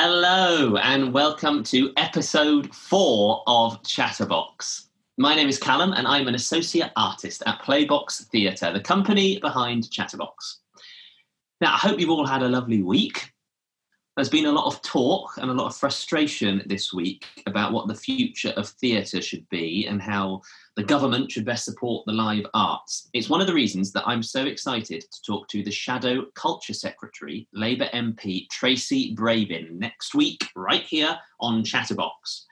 Hello, and welcome to episode four of Chatterbox. My name is Callum, and I'm an associate artist at Playbox Theatre, the company behind Chatterbox. Now, I hope you've all had a lovely week. There's been a lot of talk and a lot of frustration this week about what the future of theatre should be and how the government should best support the live arts. It's one of the reasons that I'm so excited to talk to the Shadow Culture Secretary, Labour MP Tracy Brabin, next week, right here on Chatterbox.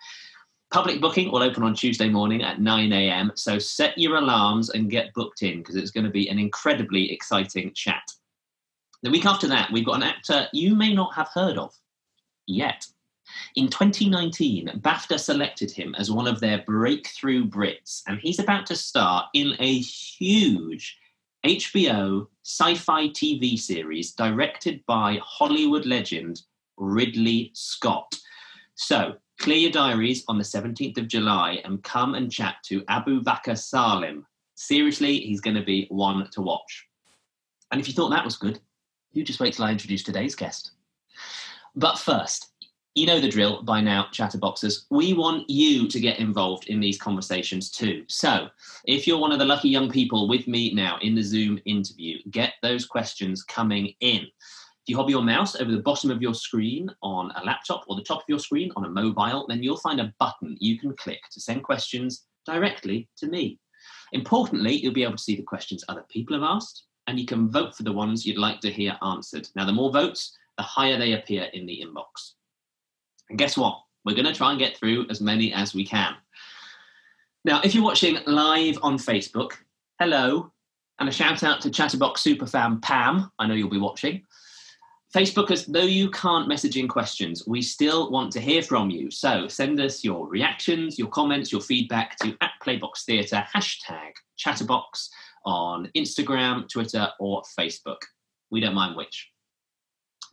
Public booking will open on Tuesday morning at 9am, so set your alarms and get booked in because it's going to be an incredibly exciting chat. The week after that, we've got an actor you may not have heard of yet. In 2019, BAFTA selected him as one of their breakthrough Brits, and he's about to star in a huge HBO sci fi TV series directed by Hollywood legend Ridley Scott. So, clear your diaries on the 17th of July and come and chat to Abubakar Salim. Seriously, he's going to be one to watch. And if you thought that was good, you just wait till I introduce today's guest. But first, you know the drill by now, chatterboxers. We want you to get involved in these conversations too. So, if you're one of the lucky young people with me now in the Zoom interview, get those questions coming in. If you hover your mouse over the bottom of your screen on a laptop or the top of your screen on a mobile, then you'll find a button you can click to send questions directly to me. Importantly, you'll be able to see the questions other people have asked, and you can vote for the ones you'd like to hear answered. Now, the more votes, the higher they appear in the inbox. And guess what? We're going to try and get through as many as we can. Now, if you're watching live on Facebook, hello, and a shout out to Chatterbox superfan Pam. I know you'll be watching. Facebookers, though you can't message in questions, we still want to hear from you. So send us your reactions, your comments, your feedback to at Playbox Theatre, hashtag Chatterbox on Instagram, Twitter, or Facebook. We don't mind which.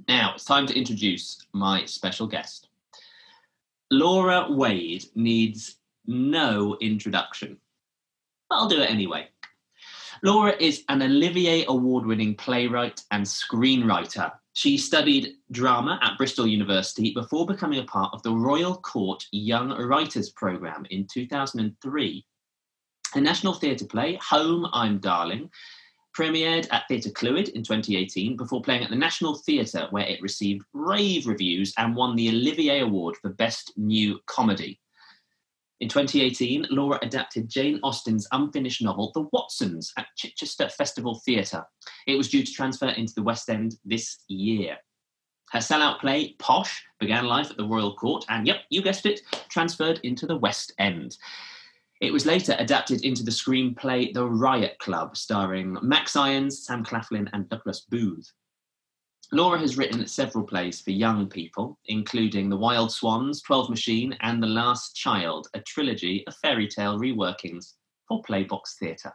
Now it's time to introduce my special guest. Laura Wade needs no introduction. But I'll do it anyway. Laura is an Olivier Award winning playwright and screenwriter. She studied drama at Bristol University before becoming a part of the Royal Court Young Writers Programme in 2003 a National Theatre play, Home I'm Darling, premiered at Theatr Clwyd in 2018 before playing at the National Theatre, where it received rave reviews and won the Olivier Award for Best New Comedy. In 2018, Laura adapted Jane Austen's unfinished novel, The Watsons, at Chichester Festival Theatre. It was due to transfer into the West End this year. Her sellout play, Posh, began life at the Royal Court and, yep, you guessed it, transferred into the West End. It was later adapted into the screenplay The Riot Club, starring Max Irons, Sam Claflin, and Douglas Booth. Laura has written several plays for young people, including The Wild Swans, Twelve Machine, and The Last Child, a trilogy of fairy tale reworkings for Playbox Theatre.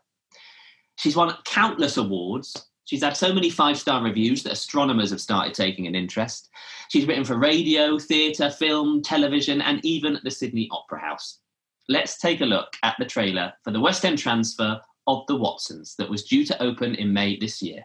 She's won countless awards. She's had so many five star reviews that astronomers have started taking an interest. She's written for radio, theatre, film, television, and even the Sydney Opera House let's take a look at the trailer for the West End transfer of The Watsons that was due to open in May this year.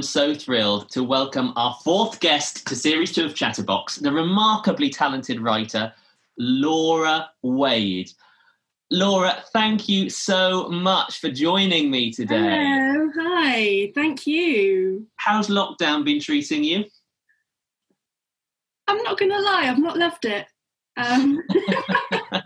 So thrilled to welcome our fourth guest to Series 2 of Chatterbox, the remarkably talented writer, Laura Wade. Laura, thank you so much for joining me today. Hello, hi, thank you. How's lockdown been treating you? I'm not going to lie, I've not loved it. Um, That's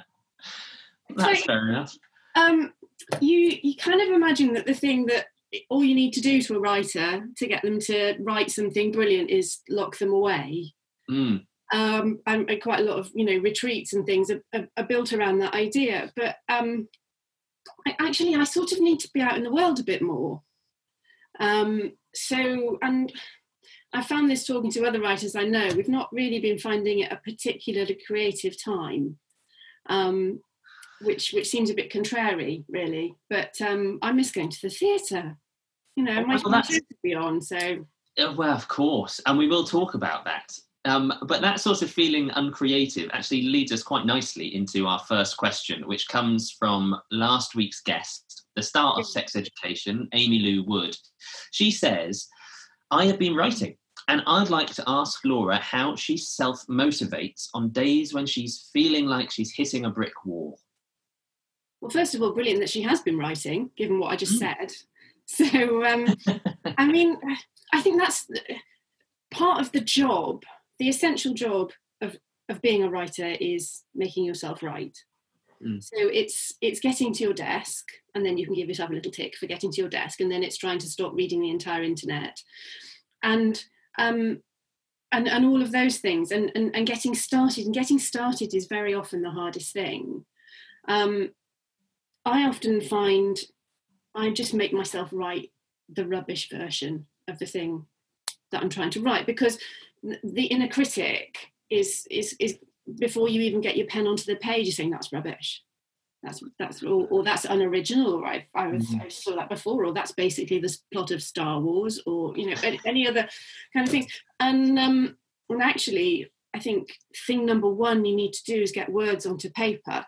like, fair enough. Um, you you kind of imagine that the thing that all you need to do to a writer to get them to write something brilliant is lock them away. Mm. Um, and, and, quite a lot of you know retreats and things are, are, are built around that idea. But um, I, actually, I sort of need to be out in the world a bit more. Um, so, and I found this talking to other writers I know. We've not really been finding it a particularly creative time. Um, which which seems a bit contrary, really. But um, I miss going to the theatre. You know, oh, my, well, my be on. So well, of course, and we will talk about that. Um, but that sort of feeling uncreative actually leads us quite nicely into our first question, which comes from last week's guest, the star of sex education, Aimee Lou Wood. She says, I have been writing, and I'd like to ask Laura how she self motivates on days when she's feeling like she's hitting a brick wall. Well, first of all, brilliant that she has been writing, given what I just mm. said. So, um, I mean, I think that's part of the job. The essential job of of being a writer is making yourself write. Mm. So it's it's getting to your desk, and then you can give yourself a little tick for getting to your desk, and then it's trying to stop reading the entire internet, and um, and and all of those things, and and, and getting started. And getting started is very often the hardest thing. Um, I often find I just make myself write the rubbish version of the thing that I'm trying to write because the inner critic is is is before you even get your pen onto the page, you're saying that's rubbish. That's that's or, or that's unoriginal, or I, I, was, mm-hmm. I saw that before, or that's basically the plot of Star Wars, or you know any, any other kind of things. And um, and actually, I think thing number one you need to do is get words onto paper.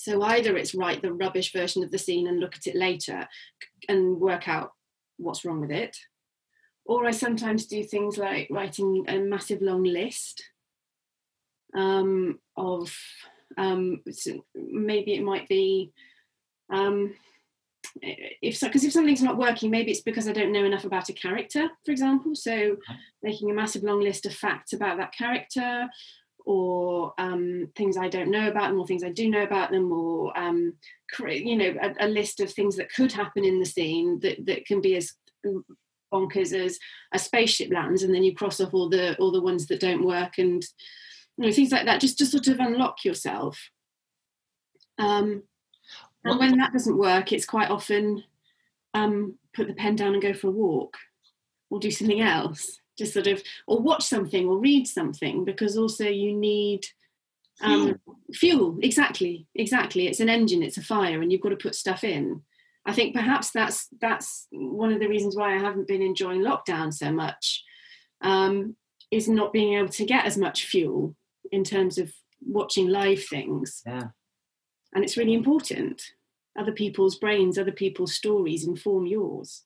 So either it's write the rubbish version of the scene and look at it later, and work out what's wrong with it. Or I sometimes do things like writing a massive long list um, of um, maybe it might be um, if so because if something's not working maybe it's because i don't know enough about a character for example so making a massive long list of facts about that character or um, things i don't know about them or things i do know about them or um, you know a, a, list of things that could happen in the scene that, that can be as bonkers as a spaceship lands and then you cross off all the all the ones that don't work and you know things like that just to sort of unlock yourself. Um, and when that doesn't work it's quite often um, put the pen down and go for a walk or do something else just sort of or watch something or read something because also you need um, fuel. fuel exactly exactly it's an engine it's a fire and you've got to put stuff in I think perhaps that's that's one of the reasons why I haven't been enjoying lockdown so much, um, is not being able to get as much fuel in terms of watching live things. Yeah. And it's really important. Other people's brains, other people's stories inform yours.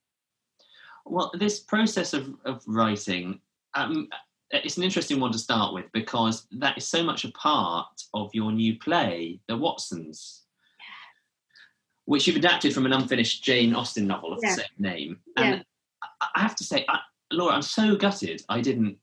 Well, this process of, of writing, um, it's an interesting one to start with because that is so much a part of your new play, The Watsons which you've adapted from an unfinished Jane Austen novel of yeah. the same name. And yeah. I have to say, I, Laura, I'm so gutted I didn't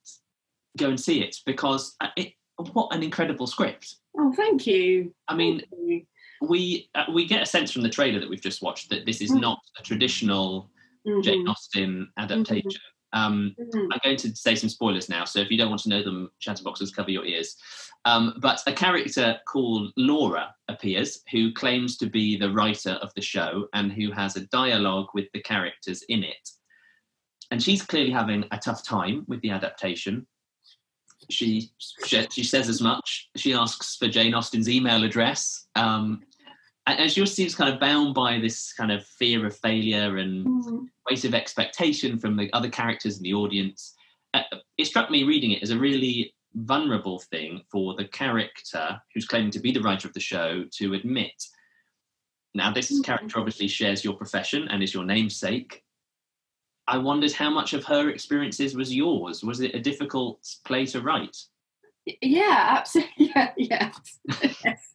go and see it because it, what an incredible script. Oh, thank you. I mean, you. we uh, we get a sense from the trailer that we've just watched that this is mm. not a traditional mm-hmm. Jane Austen adaptation. Mm-hmm. Um, mm-hmm. I'm going to say some spoilers now, so if you don't want to know them, chatterboxes, cover your ears. Um, but a character called Laura appears, who claims to be the writer of the show and who has a dialogue with the characters in it. And she's clearly having a tough time with the adaptation. She she, she says as much. She asks for Jane Austen's email address. Um, and she seems kind of bound by this kind of fear of failure and mm. weight of expectation from the other characters in the audience. Uh, it struck me reading it as a really vulnerable thing for the character who's claiming to be the writer of the show to admit. Now, this mm. character obviously shares your profession and is your namesake. I wondered how much of her experiences was yours. Was it a difficult play to write? Yeah, absolutely. Yeah, yes. yes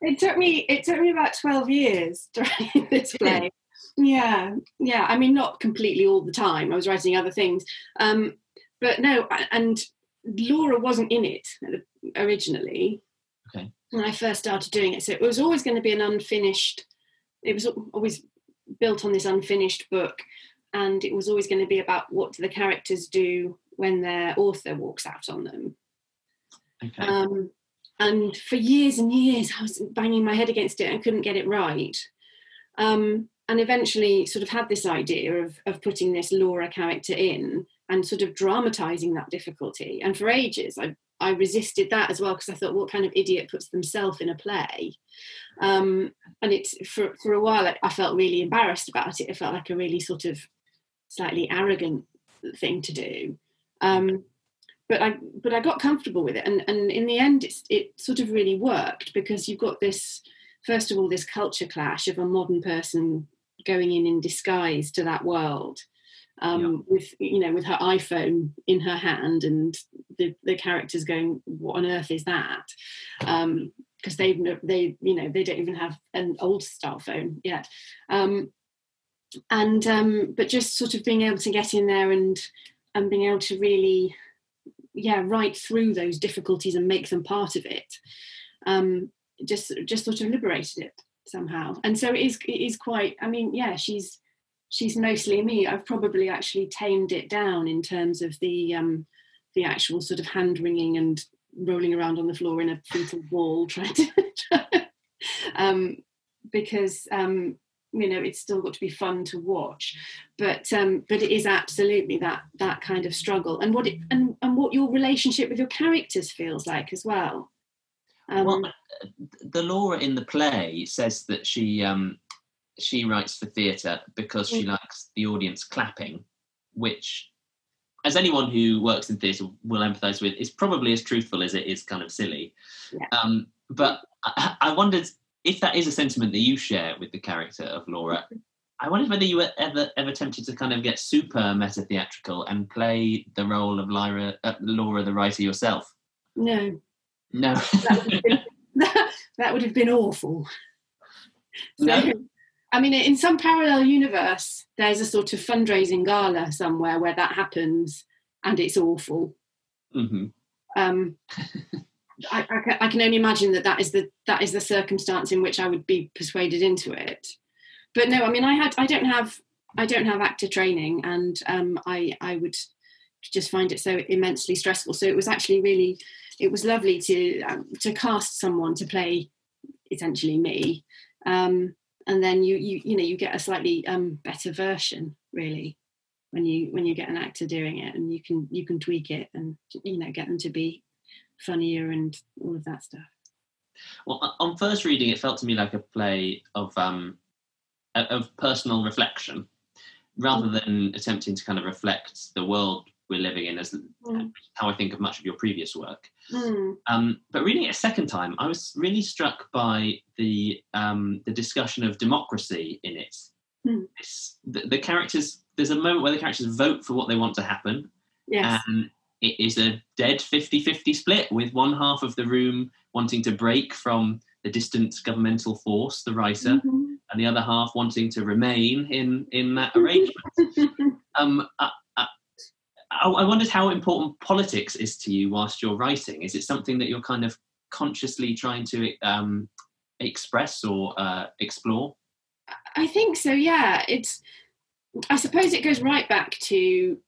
it took me it took me about 12 years to write this play yeah yeah i mean not completely all the time i was writing other things um, but no and laura wasn't in it originally okay. when i first started doing it so it was always going to be an unfinished it was always built on this unfinished book and it was always going to be about what do the characters do when their author walks out on them okay. um, and for years and years, I was banging my head against it and couldn't get it right. Um, and eventually, sort of had this idea of, of putting this Laura character in and sort of dramatizing that difficulty. And for ages, I I resisted that as well because I thought, what kind of idiot puts themselves in a play? Um, and it's for for a while I, felt really embarrassed about it. It felt like a really sort of slightly arrogant thing to do. Um, but I but I got comfortable with it, and and in the end, it sort of really worked because you've got this first of all this culture clash of a modern person going in in disguise to that world um, yeah. with you know with her iphone in her hand and the, the characters going what on earth is that? Because um, they've they you know they don't even have an old style phone yet. Um, and um, but just sort of being able to get in there and and being able to really yeah write through those difficulties and make them part of it um, just just sort of liberated it somehow. And so it is it is quite i mean yeah she's she's mostly me. I've probably actually tamed it down in terms of the um the actual sort of hand wringing and rolling around on the floor in a fetal ball trying to um because um you know it's still got to be fun to watch but um but it is absolutely that that kind of struggle and what it and, and what your relationship with your characters feels like as well um, well the Laura in the play says that she um she writes for theatre because she mm. likes the audience clapping which as anyone who works in theatre will empathise with is probably as truthful as it is kind of silly yeah. um but I, I wondered if that is a sentiment that you share with the character of Laura, I wondered whether you were ever ever tempted to kind of get super meta theatrical and play the role of Lyra, uh, Laura the writer yourself. No. No. that, would been, that, would have been awful. So, no. I mean, in some parallel universe, there's a sort of fundraising gala somewhere where that happens, and it's awful. Mm-hmm. Um, I, I, can only imagine that that is the that is the circumstance in which I would be persuaded into it. But no, I mean, I had I don't have I don't have actor training, and um, I I would just find it so immensely stressful. So it was actually really it was lovely to um, to cast someone to play essentially me, um, and then you you you know you get a slightly um, better version really when you when you get an actor doing it, and you can you can tweak it and you know get them to be funnier and all of that stuff. Well, on first reading, it felt to me like a play of um, of personal reflection, rather mm. than attempting to kind of reflect the world we're living in, as mm. how I think of much of your previous work. Mm. Um, but reading it a second time, I was really struck by the um, the discussion of democracy in it. Mm. The, the, characters, there's a moment where the characters vote for what they want to happen, yes. and it is a dead 50 50 split, with one half of the room wanting to break from the distant governmental force, the writer, mm-hmm. and the other half wanting to remain in, in that arrangement. um, I, I, I wondered how important politics is to you whilst you're writing. Is it something that you're kind of consciously trying to um, express or uh, explore? I think so, yeah. It's, I suppose it goes right back to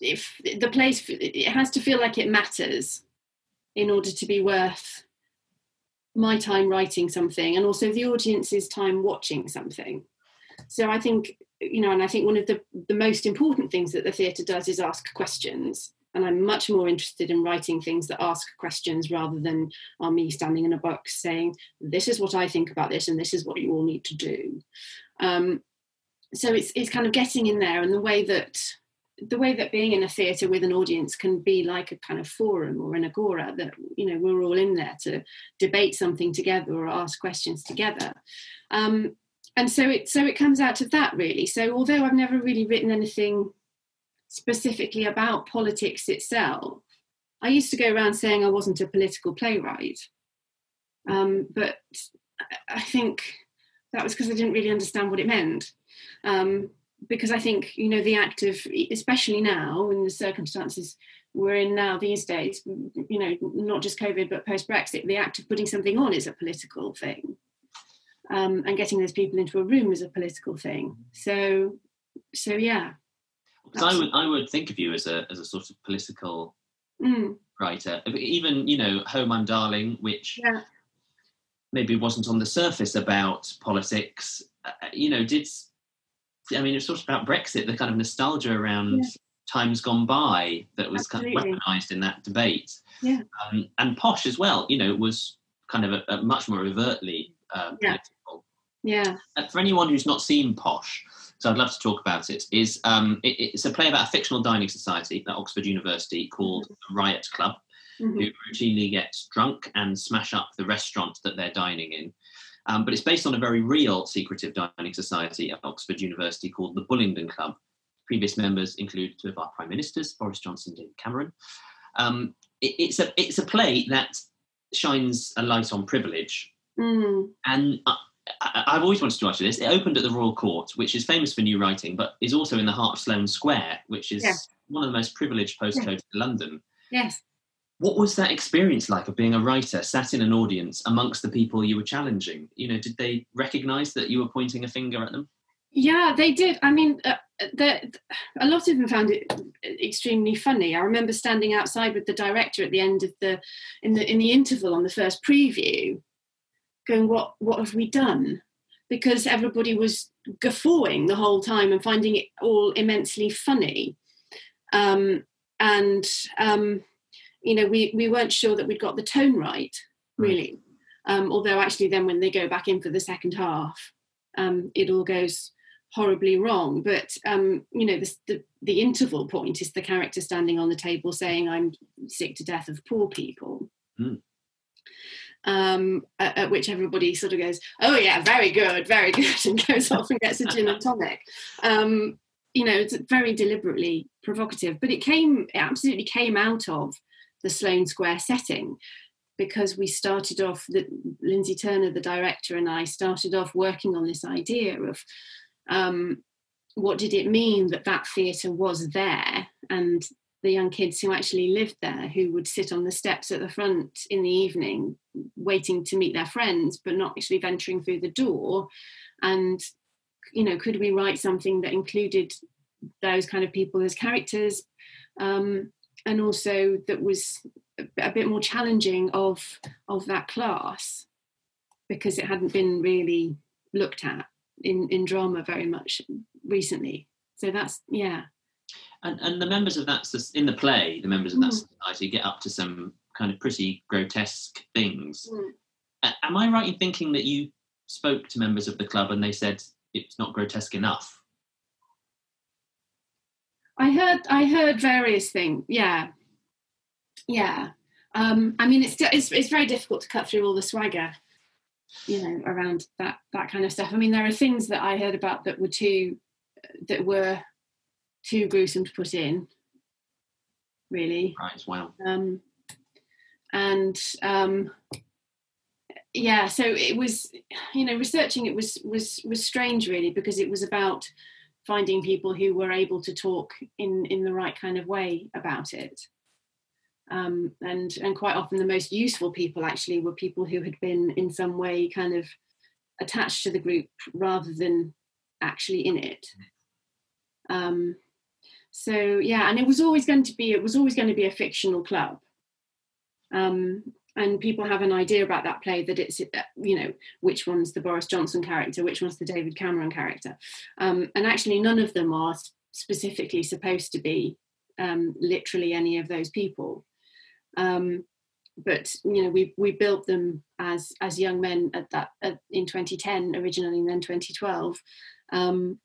if the place it has to feel like it matters in order to be worth my time writing something and also the audience's time watching something. So i think you know and i think one of the the most important things that the theatre does is ask questions. And i'm much more interested in writing things that ask questions rather than are me standing in a box saying this is what i think about this and this is what you all need to do. Um, so it's it's kind of getting in there and the way that the way that being in a theatre with an audience can be like a kind of forum or an agora that you know we're all in there to debate something together or ask questions together. Um, and so it so it comes out of that really. So although i've never really written anything specifically about politics itself i used to go around saying i wasn't a political playwright. Um, but i think that was because i didn't really understand what it meant. Um, because I think you know the act of, especially now in the circumstances we're in now these days, you know, not just COVID but post Brexit, the act of putting something on is a political thing, um, and getting those people into a room is a political thing. So, so yeah. I would I would think of you as a as a sort of political mm. writer, even you know, Home I'm Darling, which. Yeah. Maybe wasn't on the surface about politics. Uh, you know, did I mean, it's sort of about Brexit, the kind of nostalgia around yeah. times gone by that was Absolutely. kind of weaponized in that debate. Yeah. Um, and Posh as well, you know, was kind of a, a much more overtly uh, yeah. political. Yeah. For anyone who's not seen Posh, so I'd love to talk about it, is um, it, it's a play about a fictional dining society at Oxford University called mm-hmm. Riot Club, mm-hmm. who routinely get drunk and smash up the restaurant that they're dining in. Um, but it's based on a very real secretive dining society at Oxford University called the Bullingdon Club. Previous members include two of our prime ministers, Boris Johnson, David Cameron. Um, it, it's a it's a play that shines a light on privilege, mm. and I, have always wanted to watch this. It opened at the Royal Court, which is famous for new writing, but is also in the heart of Sloane Square, which is one of the most privileged postcodes in London. Yes. What was that experience like of being a writer, sat in an audience amongst the people you were challenging? You know, did they recognise that you were pointing a finger at them? Yeah, they did. I mean, uh, a lot of them found it extremely funny. I remember standing outside with the director at the end of the in the in the interval on the first preview, going, "What what have we done?" Because everybody was guffawing the whole time and finding it all immensely funny, um, and um, you know, we we weren't sure that we'd got the tone right, really. Um, although actually, then when they go back in for the second half, um, it all goes horribly wrong. But um, you know, the, the, the interval point is the character standing on the table saying, "I'm sick to death of poor people." Mm. Um, at, at, which everybody sort of goes, "Oh yeah, very good, very good," and goes off and gets a gin and tonic. Um, you know, it's very deliberately provocative, but it came, it absolutely came out of the Sloane Square setting because we started off, the, Lyndsey Turner, the director, and I started off working on this idea of um, what did it mean that that theatre was there and the young kids who actually lived there who would sit on the steps at the front in the evening waiting to meet their friends but not actually venturing through the door and you know could we write something that included those kind of people as characters? Um, and also that was a bit more challenging of of that class because it hadn't been really looked at in in drama very much recently so that's yeah and, and the members of that in the play the members of that mm. society get up to some kind of pretty grotesque things mm. am i right in thinking that you spoke to members of the club and they said it's not grotesque enough I heard I heard various things. Yeah, yeah. Um, I mean, it's, it's it's very difficult to cut through all the swagger, you know, around that that kind of stuff. I mean, there are things that I heard about that were too that were too gruesome to put in. Really, right? As Well, um, and um, yeah, so it was, you know, researching it was was was strange, really, because it was about finding people who were able to talk in in the right kind of way about it. Um, and and quite often the most useful people actually were people who had been in some way kind of attached to the group rather than actually in it. Um, so yeah and it was always going to be it was always going to be a fictional club. Um, and people have an idea about that play that it's uh, you know which one's the Boris Johnson character, which one's the David Cameron character, um, and actually none of them are specifically supposed to be um, literally any of those people. Um, but you know we we built them as as young men at that at, in 2010 originally and then 2012 um,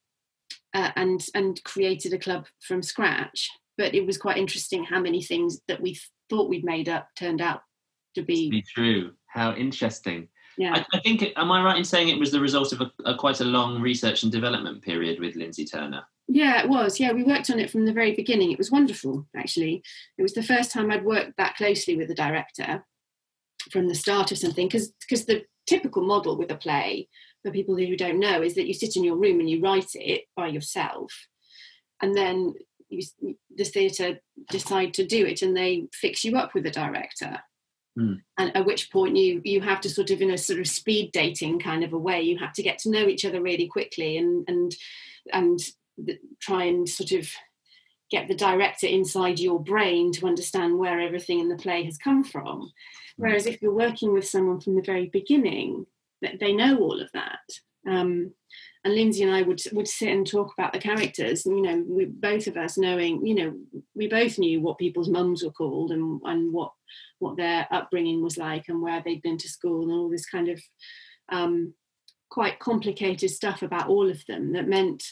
uh, and and created a club from scratch but it was quite interesting how many things that we thought we'd made up turned out to be, to be true. How interesting. Yeah. I, I, think, am I right in saying it was the result of a, a, quite a long research and development period with Lyndsey Turner? Yeah, it was. Yeah, we worked on it from the very beginning. It was wonderful, actually. It was the first time I'd worked that closely with the director from the start of something, because because the typical model with a play, for people who don't know, is that you sit in your room and you write it by yourself, and then you, the theatre decide to do it, and they fix you up with a director Mm. And at which point you you have to sort of in a sort of speed dating kind of a way, you have to get to know each other really quickly and and and try and sort of get the director inside your brain to understand where everything in the play has come from. Hmm. Whereas if you're working with someone from the very beginning, they know all of that. Um, and Lyndsey and I would would sit and talk about the characters. And, you know, we both of us knowing, you know, we both knew what people's mums were called and and what what their upbringing was like and where they'd been to school and all this kind of um, quite complicated stuff about all of them that meant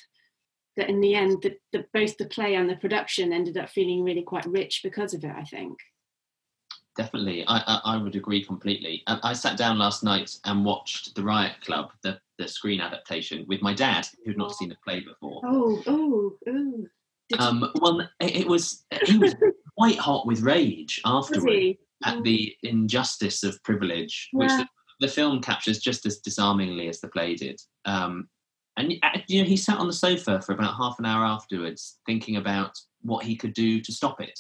that in the end that both the play and the production ended up feeling really quite rich because of it i think definitely i, I, I would agree completely. I, I, sat down last night and watched the riot club the, the screen adaptation with my dad who'd not seen the play before. Oh oh oh. Um, well it, it, was he was quite hot with rage afterwards at oh. the injustice of privilege yeah. which the, the, film captures just as disarmingly as the play did. Um, and uh, you know he sat on the sofa for about half an hour afterwards thinking about what he could do to stop it.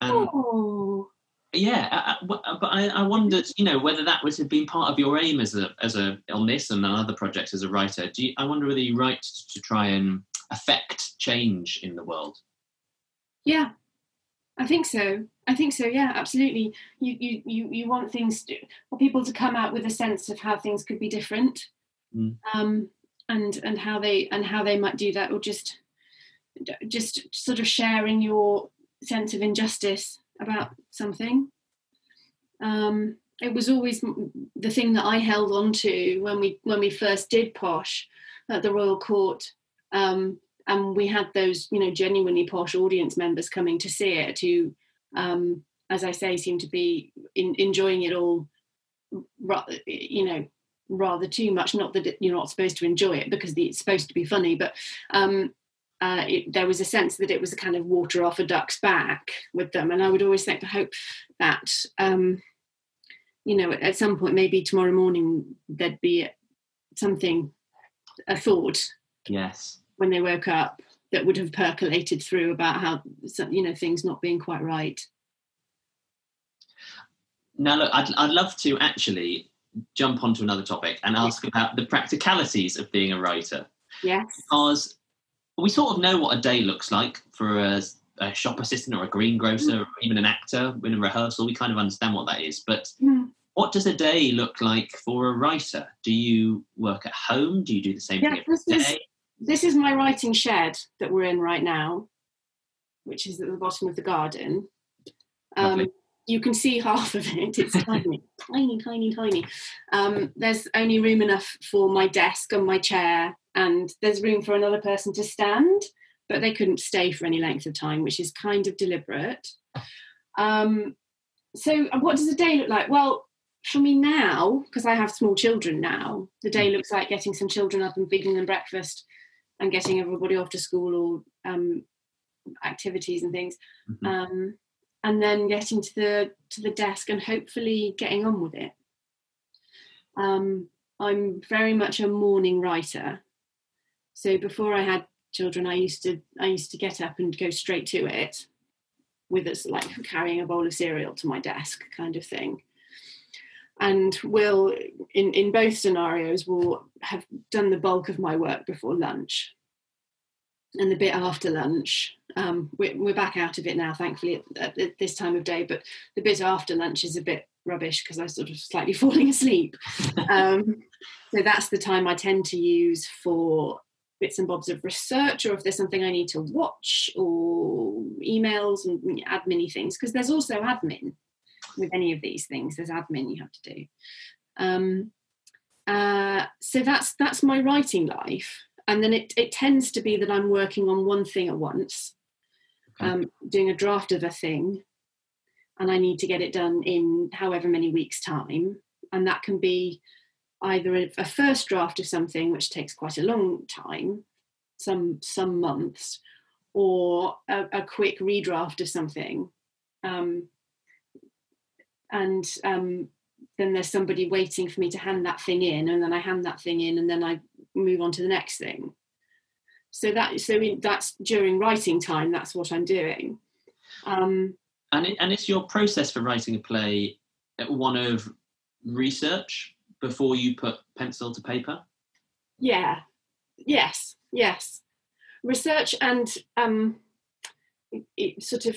And oh. Yeah uh, uh, but I, I, wondered you know whether that would have been part of your aim as a as a on this and other projects as a writer do you, i wonder whether you write to try and affect change in the world yeah I think so. I think so. Yeah, absolutely. You you you you want things to, for people to come out with a sense of how things could be different. Mm. Um, and and how they and how they might do that or just just sort of sharing your sense of injustice about something um, it was always the thing that I held on to when we when we first did posh at the Royal Court, um, and we had those you know genuinely posh audience members coming to see it who, um, as I say, seem to be in, enjoying it all, you know, rather too much. Not that you're not supposed to enjoy it because it's supposed to be funny, but um, uh, it, there was a sense that it was a kind of water off a duck's back with them. And I would always think to hope that, um, you know, at, at some point, maybe tomorrow morning, there'd be something, a thought. Yes. When they woke up that would have percolated through about how, you know, things not being quite right. Now, look, I'd, I'd love to actually jump onto another topic and ask about the practicalities of being a writer. Yes. Because we sort of know what a day looks like for a, a shop assistant or a greengrocer mm. or even an actor in a rehearsal. We kind of understand what that is. But mm. what does a day look like for a writer? Do you work at home? Do you do the same yeah, thing every this day? Is, this is my writing shed that we're in right now, which is at the bottom of the garden. Um, you can see half of it. It's tiny, tiny, tiny, tiny. Um, there's only room enough for my desk and my chair, and there's room for another person to stand, but they couldn't stay for any length of time, which is kind of deliberate. Um, so, what does a day look like? Well, for me now, because I have small children now, the day looks like getting some children up and feeding them breakfast and getting everybody off to school or um, activities and things. Mm-hmm. Um, and then getting to the to the desk and hopefully getting on with it. Um, I'm very much a morning writer, so before I had children, I used to I used to get up and go straight to it, with us like carrying a bowl of cereal to my desk, kind of thing. And will in in both scenarios will have done the bulk of my work before lunch, and the bit after lunch um, we're, we're, back out of it now, thankfully, at, at, this time of day. But the bit after lunch is a bit rubbish because I'm sort of slightly falling asleep. Um, so that's the time I tend to use for bits and bobs of research, or if there's something I need to watch, or emails and admin things. Because there's also admin with any of these things. There's admin you have to do. Um, uh, so that's that's my writing life and then it, it tends to be that I'm working on one thing at once, okay. um, doing a draft of a thing, and I need to get it done in however many weeks' time. And that can be either a, a first draft of something, which takes quite a long time, some some months, or a, a quick redraft of something. Um, and um, then there's somebody waiting for me to hand that thing in, and then I hand that thing in, and then I move on to the next thing. So that so that's during writing time that's what i'm doing. Um, and it, and it's your process for writing a play one of research before you put pencil to paper yeah yes yes research and um it, sort of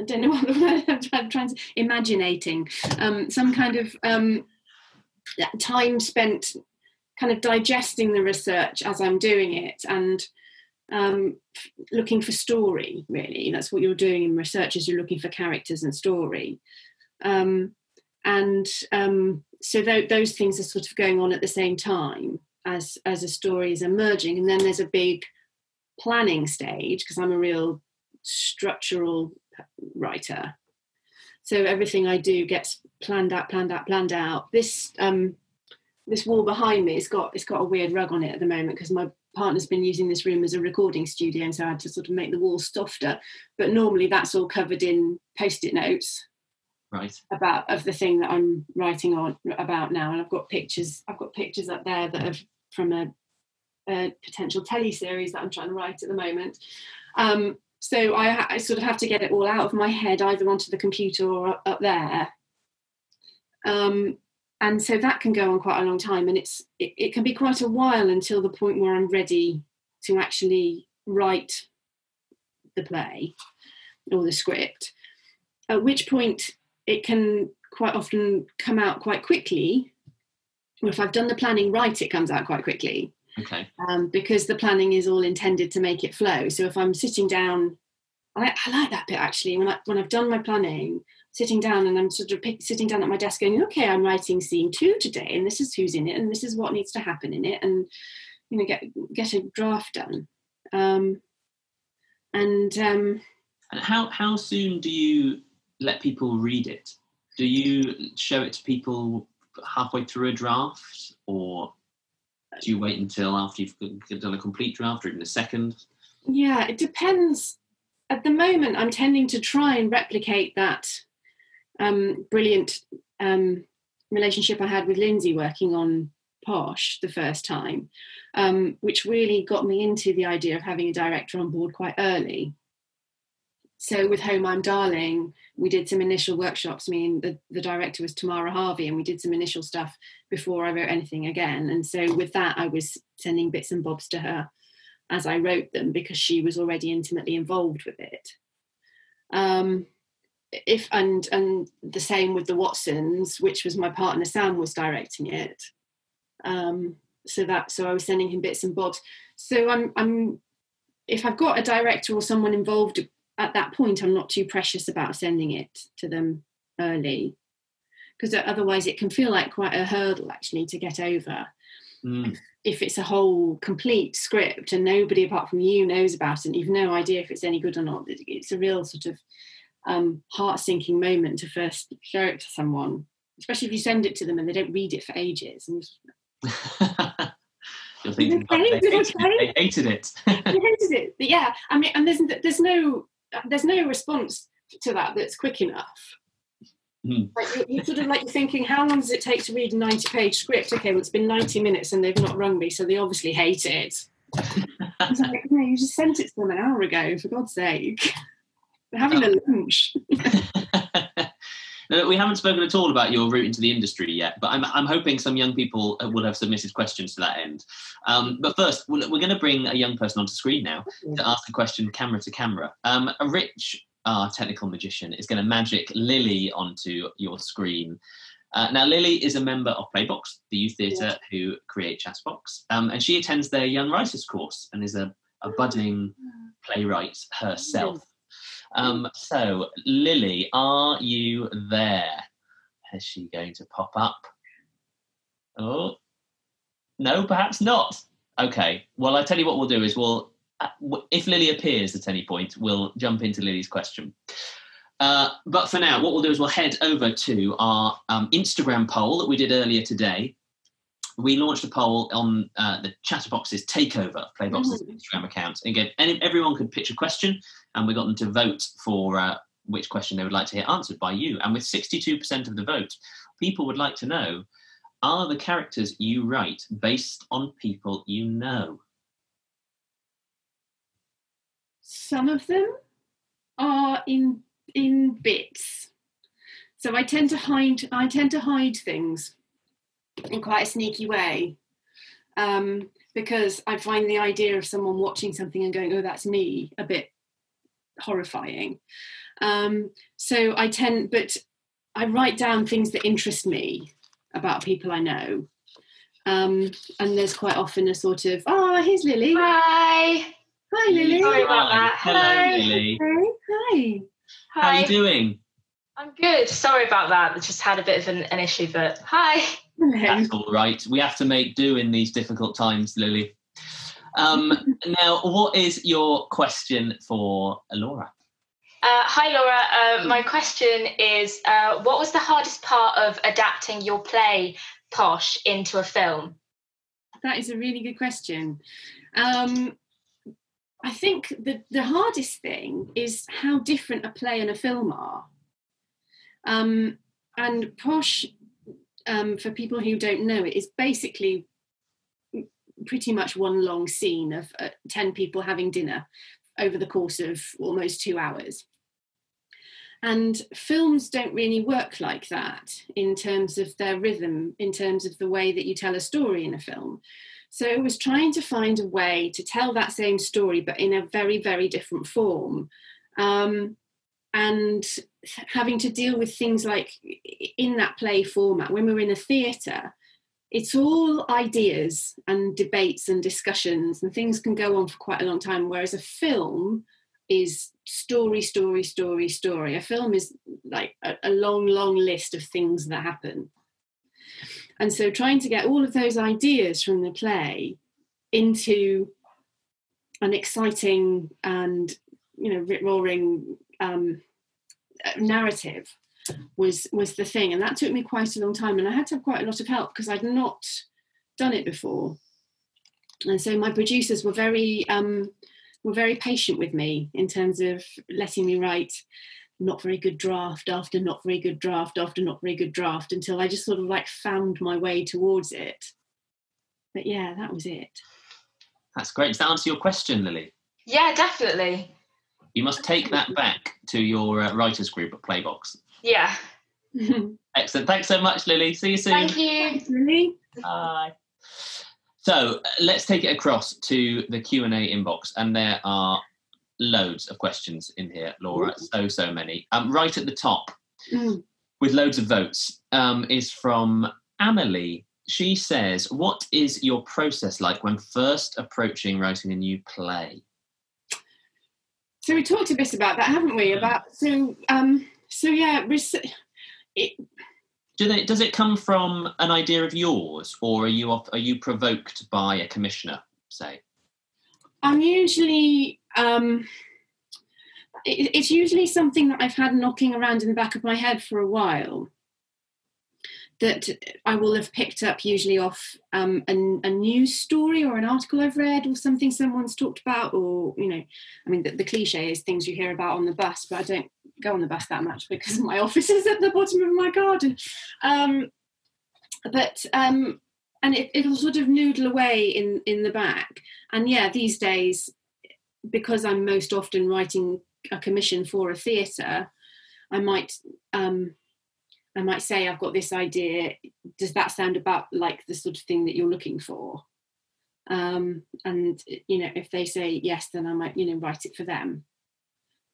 I don't know what the word I'm trying to imaginating um, some kind of um, time spent kind of digesting the research as I'm doing it and um, looking for story. Really, that's what you're doing in research. Is you're looking for characters and story, um, and um, so th- those things are sort of going on at the same time as as a story is emerging. And then there's a big planning stage because I'm a real structural writer. So everything I do gets planned out, planned out, planned out. This um, this wall behind me, it's got it's got a weird rug on it at the moment because my partner's been using this room as a recording studio, and so I had to sort of make the wall softer. But normally that's all covered in post-it notes, right? About of the thing that I'm writing on about now, and I've got pictures. I've got pictures up there that are from a, a potential telly series that I'm trying to write at the moment. Um, so I, I, sort of have to get it all out of my head, either onto the computer or up there. Um, and so that can go on quite a long time and it's it, it, can be quite a while until the point where i'm ready to actually write the play or the script at which point it can quite often come out quite quickly. Or if i've done the planning right it comes out quite quickly. Okay. Um, because the planning is all intended to make it flow. So if i'm sitting down I, I like that bit actually. When, I, when i've done my planning sitting down and I'm sort of pick, sitting down at my desk going, okay, I'm writing scene two today, and this is who's in it, and this is what needs to happen in it, and you know, get get a draft done. Um, and um, and how how soon do you let people read it? Do you show it to people halfway through a draft, or do you wait until after you've done a complete draft, or even a second? Yeah, it depends. At the moment, I'm tending to try and replicate that um, brilliant um, relationship I had with Lyndsey working on Posh the first time, um, which really got me into the idea of having a director on board quite early. So with Home I'm Darling, we did some initial workshops. I mean, the, the director was Tamara Harvey, and we did some initial stuff before I wrote anything again. And so with that, I was sending bits and bobs to her as I wrote them because she was already intimately involved with it. Um, if and and the same with the Watsons, which was my partner Sam was directing it. Um, so that so I was sending him bits and bobs. So I'm I'm if I've got a director or someone involved at that point, I'm not too precious about sending it to them early because otherwise it can feel like quite a hurdle actually to get over. Mm. If it's a whole complete script and nobody apart from you knows about it, and you've no idea if it's any good or not, it's a real sort of um, heart sinking moment to first show it to someone, especially if you send it to them and they don't read it for ages. And You're thinking they, hated, they hated it. they hated it. But yeah, I mean, and there's there's no there's no response to that that's quick enough. Mm. Like you, you sort of like thinking, how long does it take to read a 90 page script? Okay, well, it's been 90 minutes and they've not rung me, so they obviously hate it. Like, no, you just sent it to them an hour ago, for God's sake. We're having oh. a lunch. we haven't spoken at all about your route into the industry yet, but I'm, I'm hoping some young people will have submitted questions to that end. Um, but first, we're, going to bring a young person onto screen now to ask a question camera to camera. Um, a rich uh, technical magician is going to magic Lily onto your screen. Uh, now, Lily is a member of Playbox, the youth theatre who create Chatterbox, um, and she attends their Young Writers course and is a, a budding playwright herself. Um, so, Lily, are you there? Is she going to pop up? Oh, no, perhaps not. Okay. Well, I tell you what we'll do is we'll, uh, if Lily appears at any point, we'll jump into Lily's question. Uh, but for now, what we'll do is we'll head over to our um, Instagram poll that we did earlier today we launched a poll on uh, the Chatterbox's takeover of Playbox's mm-hmm. Instagram account. Again, any, everyone could pitch a question, and we got them to vote for uh, which question they would like to hear answered by you. And with 62% of the vote, people would like to know are the characters you write based on people you know? Some of them are in in bits. So I tend to hide I tend to hide things in quite a sneaky way. Um, because I find the idea of someone watching something and going, oh, that's me, a bit horrifying. Um, so I tend, but I write down things that interest me about people I know. Um, and there's quite often a sort of, oh, here's Lily. Hi. Hi, Lily. Sorry about that. Hello, Hi. Lily. Hey, hi. How are you doing? I'm good. Sorry about that. I just had a bit of an, an issue, but hi. Hello. That's all right. We have to make do in these difficult times, Lily. Um, now, what is your question for Laura? Uh, hi, Laura. Uh, my question is uh, what was the hardest part of adapting your play, Posh, into a film? That is a really good question. Um, I think the, the hardest thing is how different a play and a film are. Um, and Posh, um, for people who don't know it, is basically pretty much one long scene of uh, 10 people having dinner over the course of almost two hours. And films don't really work like that in terms of their rhythm, in terms of the way that you tell a story in a film. So it was trying to find a way to tell that same story, but in a very, very different form. Um, and having to deal with things like in that play format, when we're in a theatre, it's all ideas and debates and discussions, and things can go on for quite a long time. Whereas a film is story, story, story, story. A film is like a, a long, long list of things that happen. And so trying to get all of those ideas from the play into an exciting and you know roaring um, narrative was was the thing and that took me quite a long time and i had to have quite a lot of help because i'd not done it before and so my producers were very um, were very patient with me in terms of letting me write not very good draft after not very good draft after not very good draft until I just sort of like found my way towards it. But yeah, that was it. That's great. Does that answer your question, Lily? Yeah, definitely. You must take that back to your uh, writers group at Playbox. Yeah. Excellent. Thanks so much, Lily. See you soon. Thank you. Lily. Bye. So uh, let's take it across to the Q and A inbox, and there are loads of questions in here, Laura. So so many. Um, right at the top, Mm. with loads of votes, um, is from Amelie. She says, "What is your process like when first approaching writing a new play?" So we talked a bit about that, haven't we? About so um so yeah, res- it, Do they, does it come from an idea of yours, or are you off, are you provoked by a commissioner? Say, I'm usually um, it, it's usually something that I've had knocking around in the back of my head for a while. That I will have picked up usually off um, a, a news story or an article I've read or something someone's talked about, or you know, I mean, the, the cliche is things you hear about on the bus, but I don't go on the bus that much because my office is at the bottom of my garden. Um, but um, and it, it'll sort of noodle away in in the back. And yeah, these days, because I'm most often writing a commission for a theatre, I might um, I might say I've got this idea. Does that sound about like the sort of thing that you're looking for? Um, and you know, if they say yes, then I might you know write it for them.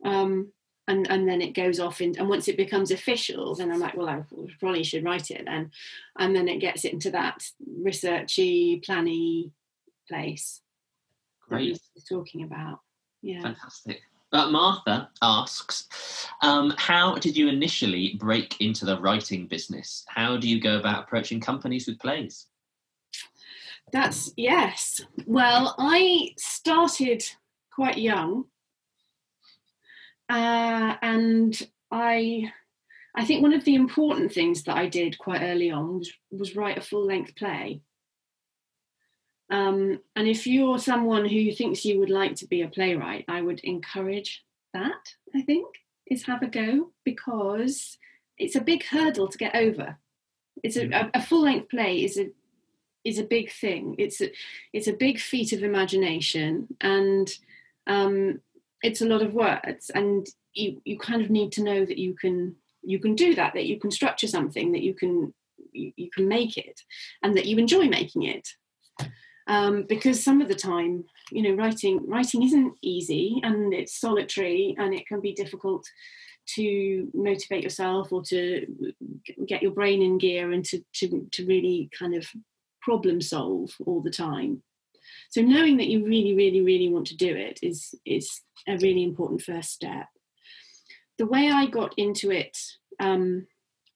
Um, and and then it goes off in, and once it becomes official, then I'm like, well, I probably should write it then, and then it gets into that researchy, planny place that great, were talking about. Yeah. fantastic. Uh, Martha asks, um, how did you initially break into the writing business? How do you go about approaching companies with plays? That's yes. Well, I started quite young, uh, and I, I think one of the important things that I did quite early on was, was write a full length play. Um, and if you're someone who thinks you would like to be a playwright, I would encourage that. I think is have a go because it's a big hurdle to get over. It's a, a, a full length play is a is a big thing. It's a it's a big feat of imagination, and um, it's a lot of words. And you you kind of need to know that you can you can do that. That you can structure something. That you can you, you can make it, and that you enjoy making it. Um, because some of the time, you know, writing writing isn't easy, and it's solitary, and it can be difficult to motivate yourself or to get your brain in gear and to to, to really kind of problem solve all the time. So knowing that you really, really, really want to do it is is a really important first step. The way I got into it um,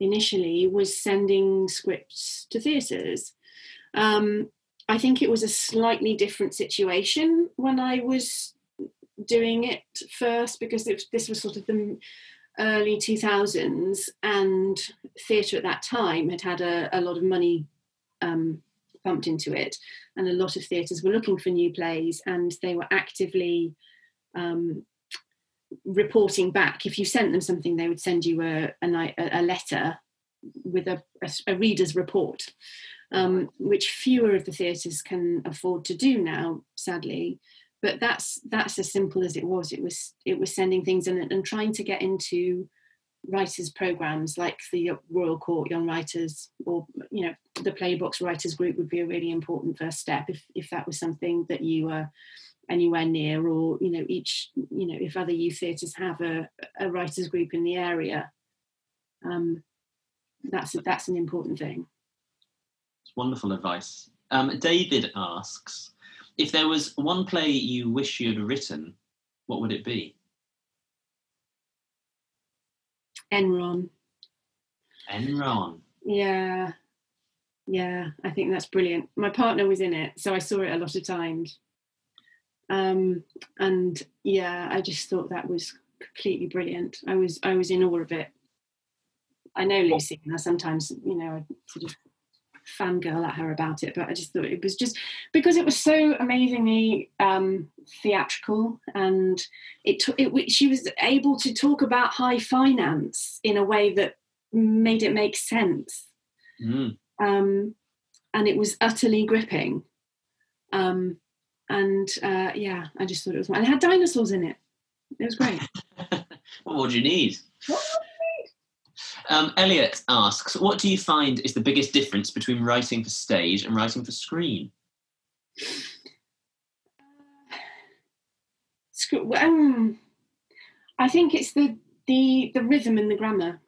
initially was sending scripts to theatres. Um, I think it was a slightly different situation when I was doing it first because it, this was sort of the early 2000s and theatre at that time had had a, a lot of money um, pumped into it and a lot of theatres were looking for new plays and they were actively um, reporting back. If you sent them something they would send you a, a, a letter with a, a, a reader's report um, which fewer of the theatres can afford to do now sadly. But that's that's as simple as it was. It was it was sending things in and trying to get into writers programs like the royal court young writers or you know the playbox writers group would be a really important first step if if that was something that you were anywhere near or you know each you know if other youth theatres have a, a writers group in the area. Um that's that's an important thing wonderful advice um, david asks if there was one play you wish you'd written, what would it be? Enron. Enron. Yeah. Yeah, I think that's brilliant. My partner was in it, so I saw it a lot of times. Um, and yeah, I just thought that was completely brilliant. I was I was in awe of it. I know Lucy, and I sometimes, you know, I sort of fangirl at her about it, but I just thought it was just because it was so amazingly um, theatrical, and it, took it she was able to talk about high finance in a way that made it make sense, mm. um, and it was utterly gripping. Um, and uh, yeah, I just thought it was. And it had dinosaurs in it. It was great. what would you need? Um, Elliot asks, what do you find is the biggest difference between writing for stage and writing for screen? Um, I think it's the the the rhythm and the grammar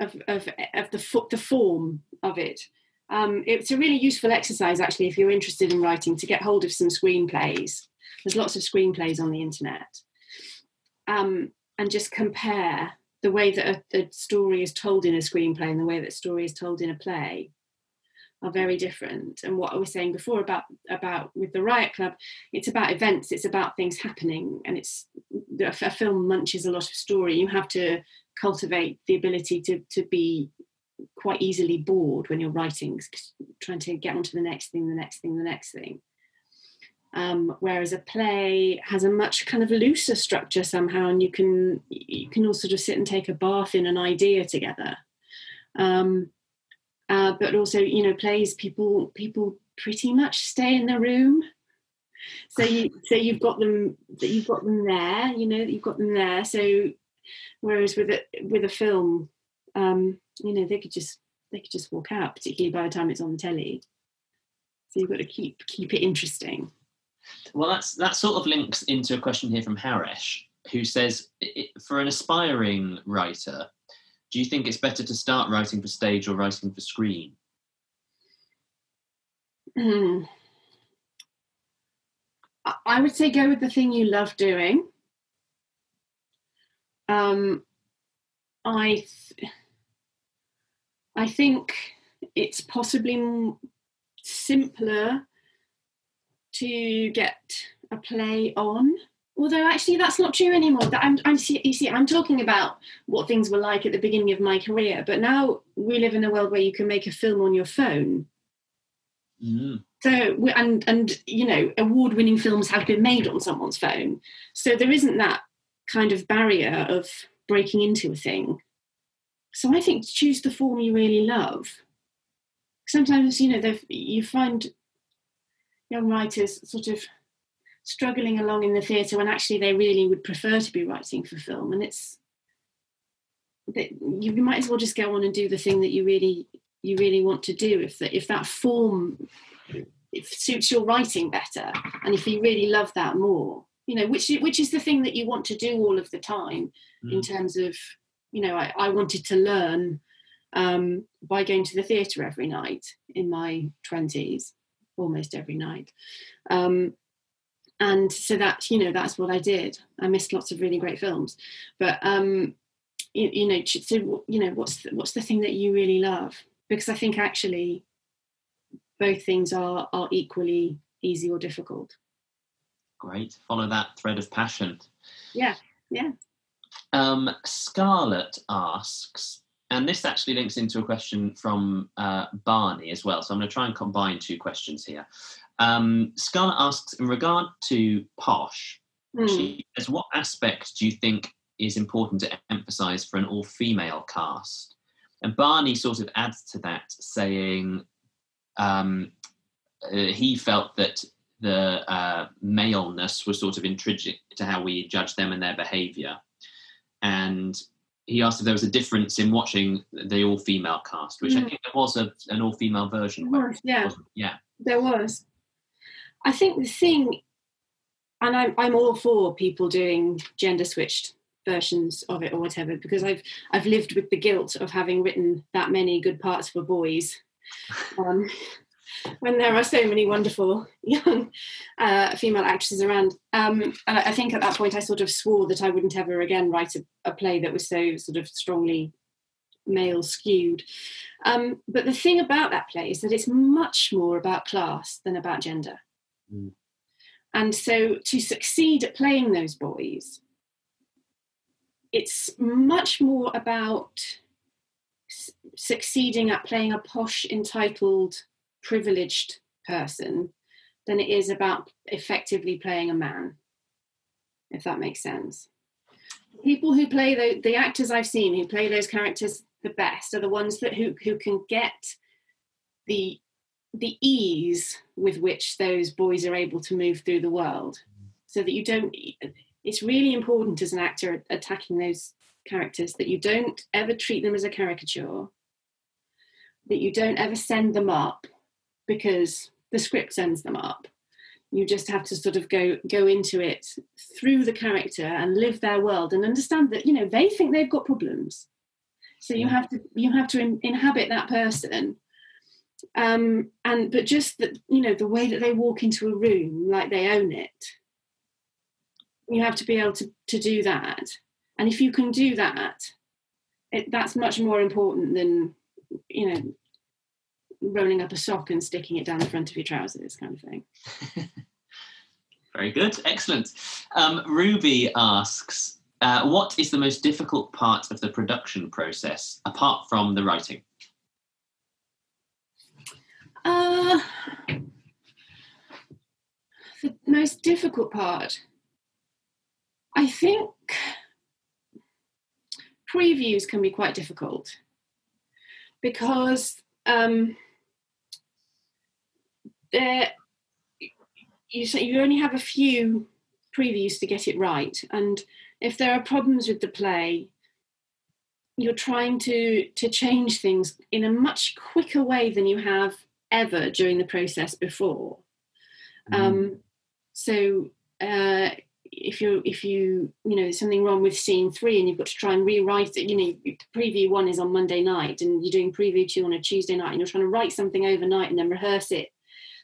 of of, of the the form of it. Um, it's a really useful exercise actually if you're interested in writing to get hold of some screenplays. There's lots of screenplays on the internet, um, and just compare the way that a, a, story is told in a screenplay and the way that a story is told in a play are very different. And what I was saying before about about with the Riot Club, it's about events, it's about things happening, and it's a, a film munches a lot of story. You have to cultivate the ability to to be quite easily bored when you're writing, trying to get onto the next thing, the next thing, the next thing. Um, whereas a play has a much kind of looser structure somehow, and you can you can all sort of sit and take a bath in an idea together. Um, uh, but also, you know, plays people people pretty much stay in the room. So you so you've got them that you've got them there, you know, you've got them there. So whereas with a with a film, um, you know, they could just they could just walk out, particularly by the time it's on the telly. So you've got to keep keep it interesting. Well, that's that sort of links into a question here from Haresh, who says, for an aspiring writer, do you think it's better to start writing for stage or writing for screen? Mm. I would say go with the thing you love doing. Um, I, th- I think it's possibly simpler to get a play on. Although actually that's not true anymore. That I'm, I'm you see, I'm talking about what things were like at the beginning of my career, but now we live in a world where you can make a film on your phone. Mm. So and and you know, award-winning films have been made on someone's phone. So there isn't that kind of barrier of breaking into a thing. So I think choose the form you really love. Sometimes you know you find young writers sort of struggling along in the theatre when actually they really would prefer to be writing for film. And it's that you might as well just go on and do the thing that you really you really want to do. If that if that form if suits your writing better and if you really love that more you know which which is the thing that you want to do all of the time mm. in terms of you know I, I wanted to learn um, by going to the theatre every night in my 20s almost every night. Um, and so that you know that's what I did. I missed lots of really great films, but um, you, you know, so you know, what's the, what's the thing that you really love? Because I think actually both things are are equally easy or difficult. Great. Follow that thread of passion. Yeah, yeah. Um, Scarlett asks, and this actually links into a question from uh, Barney as well. So I'm going to try and combine two questions here. Um, Scarlett asks, in regard to Posh, mm. she says, what aspect do you think is important to emphasize for an all female cast? And Barney sort of adds to that, saying um, uh, he felt that the uh, maleness was sort of intrinsic to how we judge them and their behavior. And he asked if there was a difference in watching the all female cast, which mm. I think there was a, an all female version. Was, yeah. Yeah. There was. I think the thing, and I'm, I'm all for people doing gender switched versions of it or whatever, because I've, I've lived with the guilt of having written that many good parts for boys. Um, when there are so many wonderful young uh, female actresses around. Um, and I think at that point I sort of swore that I wouldn't ever again write a, a play that was so sort of strongly male skewed. Um, but the thing about that play is that it's much more about class than about gender. Mm. And so to succeed at playing those boys, it's much more about succeeding at playing a posh, entitled privileged person than it is about effectively playing a man, if that makes sense. People who play the, the actors I've seen who play those characters the best are the ones that who, who can get the the ease with which those boys are able to move through the world so that you don't it's really important as an actor attacking those characters that you don't ever treat them as a caricature that you don't ever send them up because the script sends them up. You just have to sort of go go into it through the character and live their world and understand that you know they think they've got problems. So you have to you have to in, inhabit that person, um, and but just that you know the way that they walk into a room like they own it. You have to be able to to do that, and if you can do that, it, that's much more important than you know rolling up a sock and sticking it down the front of your trousers, kind of thing. Very good, excellent. Um, Ruby asks, uh, what is the most difficult part of the production process apart from the writing? Uh, the most difficult part, I think previews can be quite difficult because um, there you say you only have a few previews to get it right and if there are problems with the play you're trying to to change things in a much quicker way than you have ever during the process before mm. um, so uh, if you if you you know there's something wrong with scene three and you've got to try and rewrite it you know preview one is on monday night and you're doing preview two on a tuesday night and you're trying to write something overnight and then rehearse it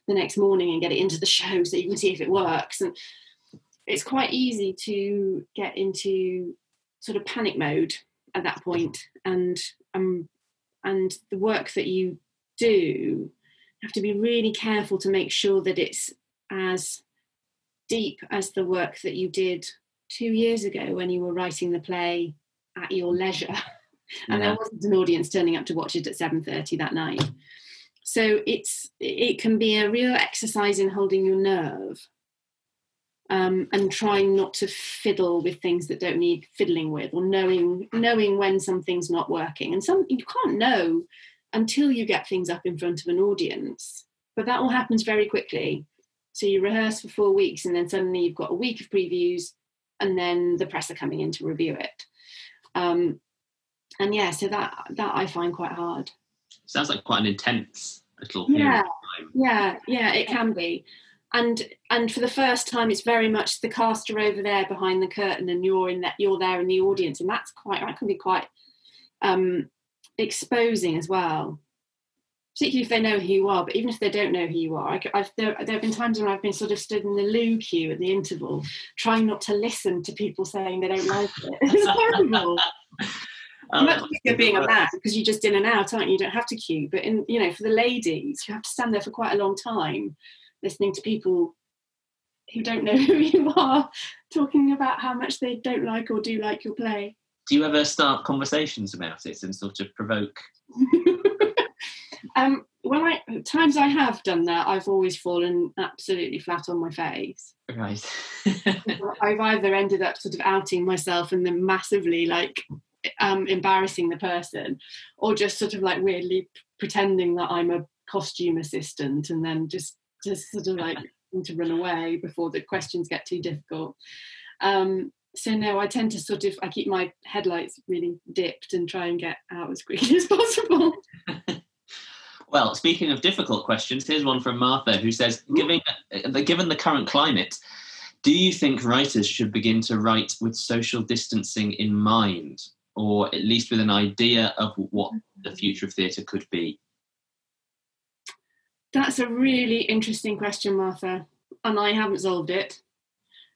the next morning and get it into the show so you can see if it works. And it's quite easy to get into sort of panic mode at that point. and um and the work that you do you have to be really careful to make sure that it's as deep as the work that you did two years ago when you were writing the play at your leisure and yeah. there wasn't an audience turning up to watch it at 7.30 that night so it's it can be a real exercise in holding your nerve um, and trying not to fiddle with things that don't need fiddling with or knowing knowing when something's not working. And some you can't know until you get things up in front of an audience but that all happens very quickly. So you rehearse for four weeks and then suddenly you've got a week of previews and then the press are coming in to review it. Um, and yeah so that that i find quite hard. Sounds like quite an intense little yeah yeah yeah it can be and and for the first time it's very much the cast are over there behind the curtain and you're in that you're there in the audience and that's quite that can be quite um exposing as well particularly if they know who you are. But even if they don't know who you are, I, have there, there have been times when I've been sort of stood in the loo queue at the interval, trying not to listen to people saying they don't like it. It's horrible. Um, Much easier being a man because you're just in and out, aren't you? You don't have to queue. But in you know, for the ladies, you have to stand there for quite a long time, listening to people who don't know who you are talking about how much they don't like or do like your play. Do you ever start conversations about it and sort of provoke? um, when I times I have done that, I've always fallen absolutely flat on my face. Right. I've either ended up sort of outing myself and then massively like um, embarrassing the person, or just sort of like weirdly pretending that I'm a costume assistant and then just just sort of like to run away before the questions get too difficult. Um, so no, I tend to sort of I keep my headlights really dipped and try and get out as quickly as possible. well, speaking of difficult questions, here's one from Martha who says, given uh, given the current climate, do you think writers should begin to write with social distancing in mind, or at least with an idea of what the future of theatre could be? That's a really interesting question, Martha, and I haven't solved it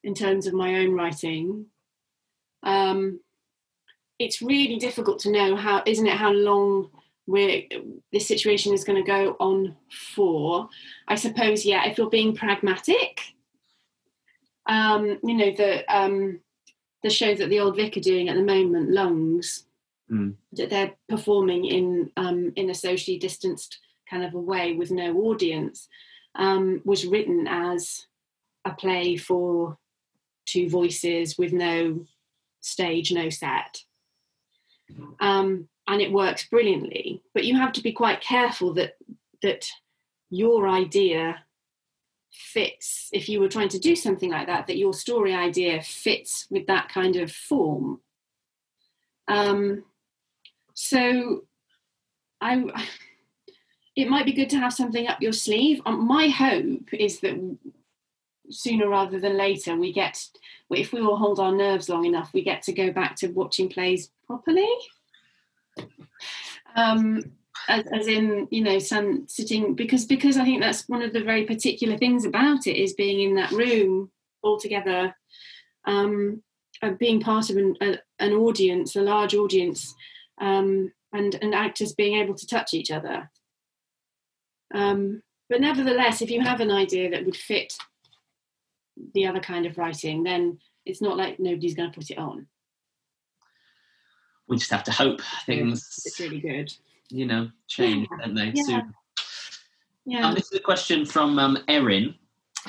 in terms of my own writing. Um, it's really difficult to know how, isn't it, how long we're, this situation is going to go on for. I suppose, yeah, if you're being pragmatic, um, you know, the um, the show that the Old Vic are doing at the moment, Lungs, mm. that they're performing in um, in a socially distanced kind of a way with no audience um, was written as a play for two voices with no stage, no set. Um, and it works brilliantly. But you have to be quite careful that that your idea fits if you were trying to do something like that that your story idea fits with that kind of form um, so i it might be good to have something up your sleeve. Um, my hope is that sooner rather than later we get, if we all hold our nerves long enough, we get to go back to watching plays properly. Um, as, as, in, you know, some sitting because because I think that's one of the very particular things about it is being in that room all together, um, and being part of an, a, an audience, a large audience, um, and and actors being able to touch each other um, but nevertheless, if you have an idea that would fit the other kind of writing, then it's not like nobody's going to put it on. We just have to hope things. It's really good. You know, change, yeah. don't they? Yeah. Soon. Yeah. Um, this is a question from um, Erin,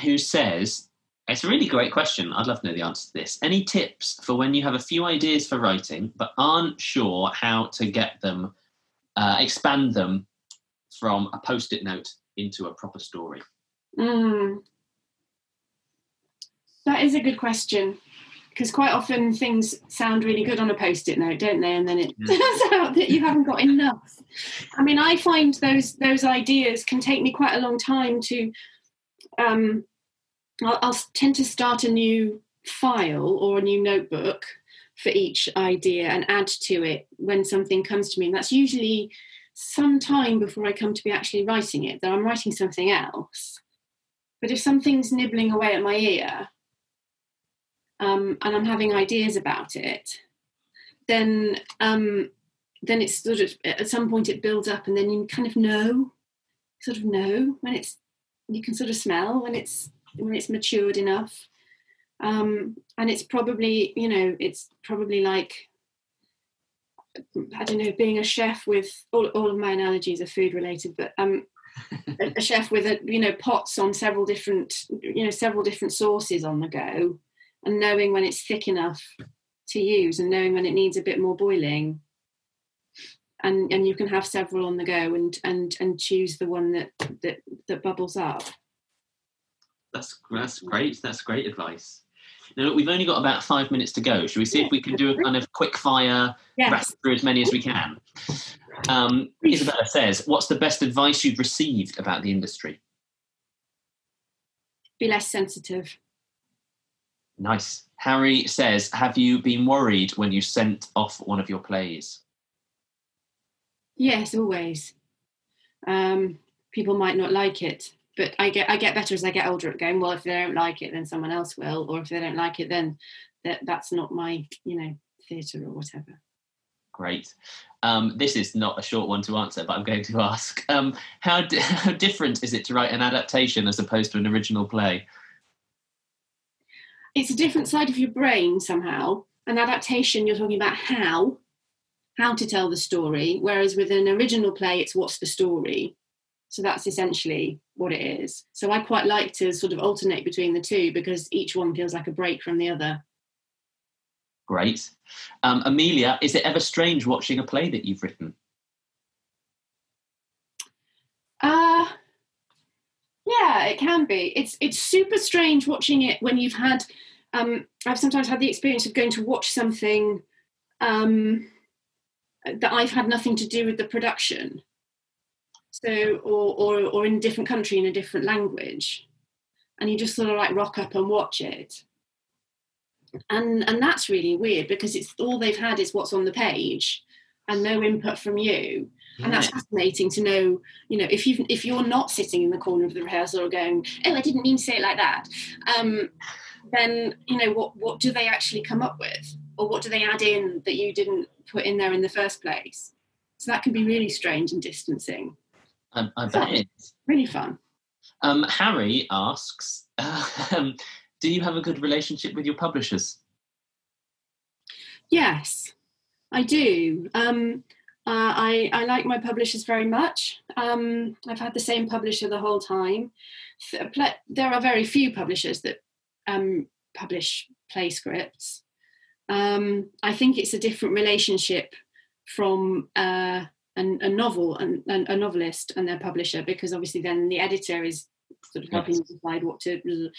who says, "It's a really great question. I'd love to know the answer to this. Any tips for when you have a few ideas for writing but aren't sure how to get them, uh, expand them from a post it note into a proper story? Mm. That is a good question because quite often things sound really good on a post-it note, don't they? And then it yeah. turns out that you haven't got enough. I mean, I find those those ideas can take me quite a long time to. Um, I'll, I'll tend to start a new file or a new notebook for each idea and add to it when something comes to me. And that's usually some time before I come to be actually writing it, that I'm writing something else. But if something's nibbling away at my ear um, and I'm having ideas about it, then um, then it's sort of at some point it builds up, and then you kind of know, sort of know when it's you can sort of smell when it's when it's matured enough. Um, and it's probably you know it's probably like I don't know, being a chef with all, all of my analogies are food related, but um, a, chef with a you know pots on several different you know several different sauces on the go, and knowing when it's thick enough to use, and knowing when it needs a bit more boiling, and and you can have several on the go, and and and choose the one that that that bubbles up. That's that's great. That's great advice. Now, we've only got about five minutes to go. Should we see if we can do a kind of quick fire, yes. through as many as we can? Um, Isabella says, What's the best advice you've received about the industry? Be less sensitive. Nice. Harry says, Have you been worried when you sent off one of your plays? Yes, always. Um, people might not like it, but I get I get better as I get older at going. Well, if they don't like it, then someone else will, or if they don't like it, then that that's not my you know theatre or whatever. Great. Um, this is not a short one to answer, but I'm going to ask: um, how, di- how different is it to write an adaptation as opposed to an original play? It's a different side of your brain somehow. An adaptation, you're talking about how, how to tell the story, whereas with an original play, it's what's the story. So that's essentially what it is. So I quite like to sort of alternate between the two because each one feels like a break from the other. Great. Um, Amelia, is it ever strange watching a play that you've written? Uh yeah, it can be. It's it's super strange watching it when you've had um I've sometimes had the experience of going to watch something um that I've had nothing to do with the production. So or or or in a different country in a different language. And you just sort of like rock up and watch it and and that's really weird because it's all they've had is what's on the page and no input from you. And that's fascinating to know you know if you if you're not sitting in the corner of the rehearsal or going oh i didn't mean to say it like that um, then you know what what do they actually come up with? Or what do they add in that you didn't put in there in the first place? So that can be really strange and distancing. I, I bet. It's really fun. Um, harry asks um, do you have a good relationship with your publishers? Yes, I do. Um, uh, I, I like my publishers very much. Um, I've had the same publisher the whole time. There are very few publishers that um, publish play scripts. Um, I think it's a different relationship from uh, an, a novel and a novelist and their publisher because obviously then the editor is sort of helping yes. decide what to.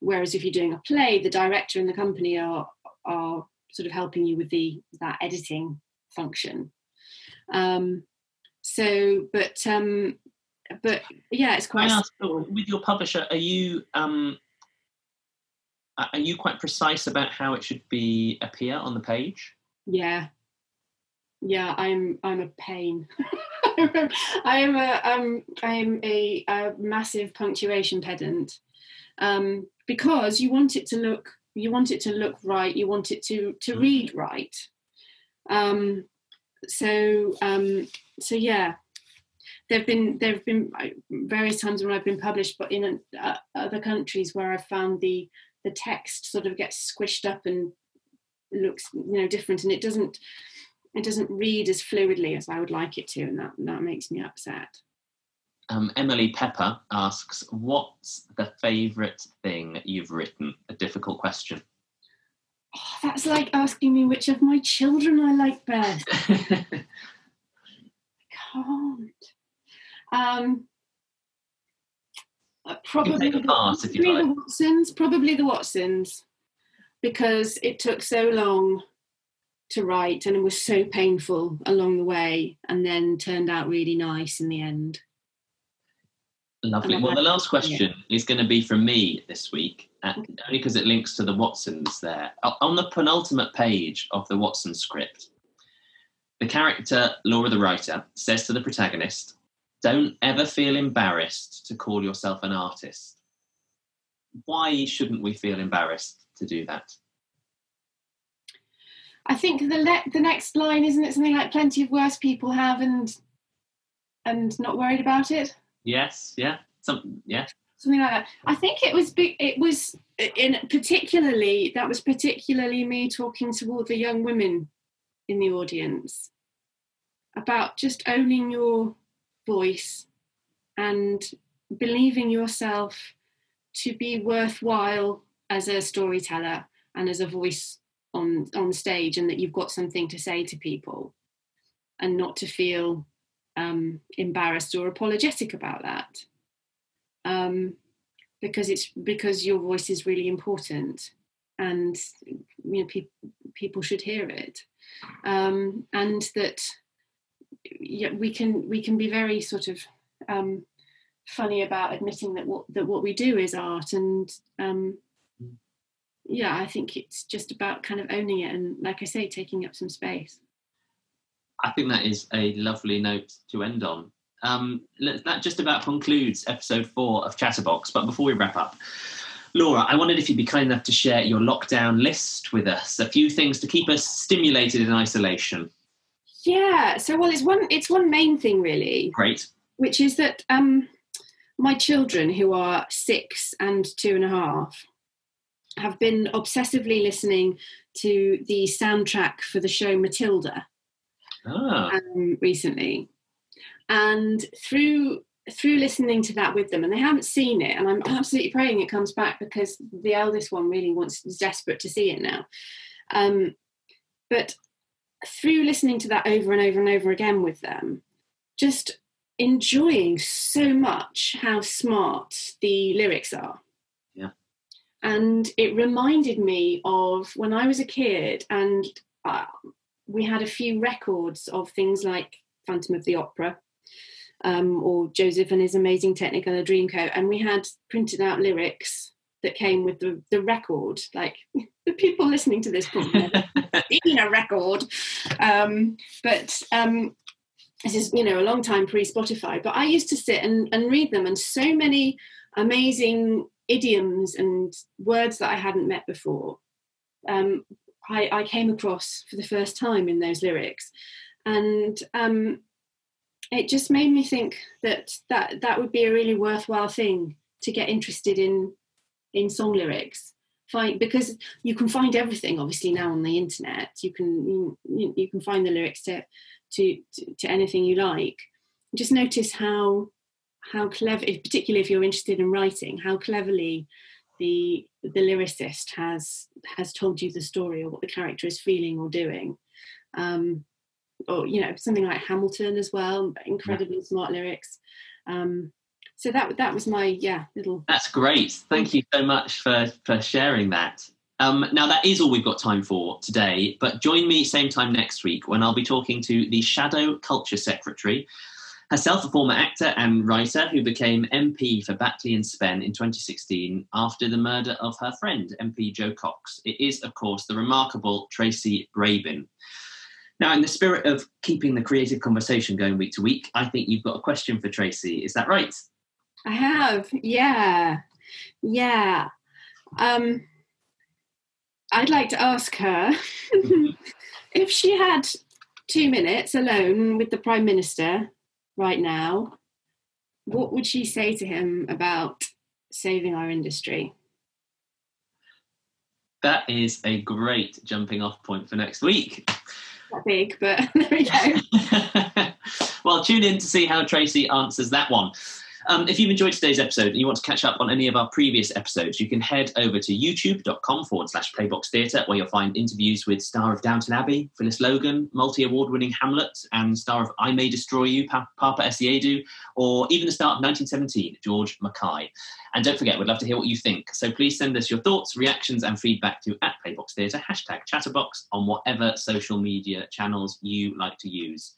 Whereas if you're doing a play, the director and the company are are sort of helping you with the that editing function. Um, so, but um, but yeah, it's quite. Ask, with your publisher, are you um, are you quite precise about how it should be appear on the page? Yeah, yeah, I'm I'm a pain. I am a um, I am a, a massive punctuation pedant um, because you want it to look you want it to look right. You want it to to mm. read right. Um, so um, so yeah, there've been there've been various times when I've been published, but in uh, other countries where I've found the the text sort of gets squished up and looks you know different, and it doesn't it doesn't read as fluidly as I would like it to, and that that makes me upset. Um, Emily Pepper asks, "What's the favourite thing you've written?" A difficult question. Oh, that's like asking me which of my children I like best. I can't. Um, uh, probably the, pass, probably like. the Watsons. Probably the Watsons, because it took so long to write and it was so painful along the way and then turned out really nice in the end. Lovely. Well, the last question yeah. is going to be from me this week, uh, only because it links to the Watsons there. On the penultimate page of the Watson script, the character, Laura the writer, says to the protagonist, Don't ever feel embarrassed to call yourself an artist. Why shouldn't we feel embarrassed to do that? I think the le- the next line isn't it something like "plenty of worse people have" and and not worried about it. Yes. Yeah. Some. Yeah. Something like that. I think it was. It was in particularly that was particularly me talking to all the young women in the audience about just owning your voice and believing yourself to be worthwhile as a storyteller and as a voice on on stage and that you've got something to say to people and not to feel um, embarrassed or apologetic about that. Um, because it's because your voice is really important and you know pe- people should hear it. Um, and that yeah, we can we can be very sort of um, funny about admitting that what that what we do is art and um, yeah, I think it's just about kind of owning it and, like I say, taking up some space. I think that is a lovely note to end on. Um, that just about concludes episode four of Chatterbox. But before we wrap up, Laura, I wondered if you'd be kind enough to share your lockdown list with us. A few things to keep us stimulated in isolation. Yeah. So, well, it's one. It's one main thing, really. Great. Which is that um, my children, who are six and two and a half, have been obsessively listening to the soundtrack for the show Matilda ah. um, recently, and through through listening to that with them, and they haven't seen it, and I'm absolutely praying it comes back because the eldest one really wants is desperate to see it now. Um, but through listening to that over and over and over again with them, just enjoying so much how smart the lyrics are. Yeah. And it reminded me of when I was a kid and uh, we had a few records of things like Phantom of the Opera um, or Joseph and his amazing Technicolor Dreamcoat, and we had printed out lyrics that came with the, the record. Like the people listening to this probably seen a record, um, but um, this is you know a long time pre Spotify. But I used to sit and, and read them, and so many amazing idioms and words that I hadn't met before. Um, I, I, came across for the first time in those lyrics, and um, it just made me think that that that would be a really worthwhile thing to get interested in in song lyrics. Find because you can find everything obviously now on the internet. You can you, you can find the lyrics to, to to, anything you like. Just notice how how clever particularly if you're interested in writing how cleverly the the lyricist has has told you the story or what the character is feeling or doing um, or you know something like Hamilton as well, incredibly yeah. smart lyrics. Um, so that that was my yeah little. That's great. Thank you so much for for sharing that. Um, now that is all we've got time for today. But join me same time next week when I'll be talking to the Shadow Culture Secretary, herself a former actor and writer who became MP for Batley and Spen in 2016 after the murder of her friend MP Jo Cox. It is of course the remarkable Tracy Brabin. Now, in the spirit of keeping the creative conversation going week to week, I think you've got a question for Tracy. Is that right? I have. Yeah. Yeah. Um, I'd like to ask her if she had two minutes alone with the Prime Minister right now, what mm. would she say to him about saving our industry? That is a great jumping off point for next week that big, but there we go. well, tune in to see how Tracy answers that one. Um, if you've enjoyed today's episode and you want to catch up on any of our previous episodes, you can head over to youtube.com forward slash playbox theatre, where you'll find interviews with star of Downton Abbey, Phyllis Logan, multi award winning Hamlet, and star of I May Destroy You, pa- Papa Essiedu, or even the star of 1917, George Mackay. And don't forget, we'd love to hear what you think. So please send us your thoughts, reactions, and feedback to at Playbox Theatre, hashtag Chatterbox, on whatever social media channels you like to use.